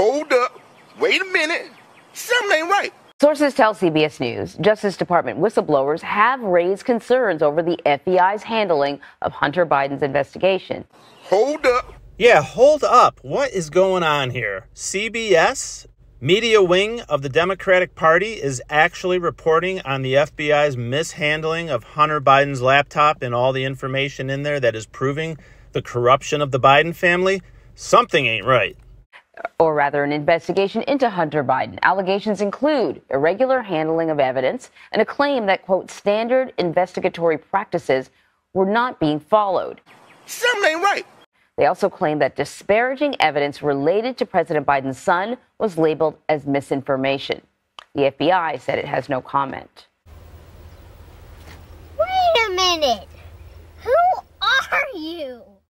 Hold up. Wait a minute. Something ain't right. Sources tell CBS News Justice Department whistleblowers have raised concerns over the FBI's handling of Hunter Biden's investigation. Hold up. Yeah, hold up. What is going on here? CBS, media wing of the Democratic Party, is actually reporting on the FBI's mishandling of Hunter Biden's laptop and all the information in there that is proving the corruption of the Biden family? Something ain't right or rather an investigation into Hunter Biden. Allegations include irregular handling of evidence and a claim that, quote, standard investigatory practices were not being followed. Something ain't right. They also claim that disparaging evidence related to President Biden's son was labeled as misinformation. The FBI said it has no comment. Wait a minute. Who are you?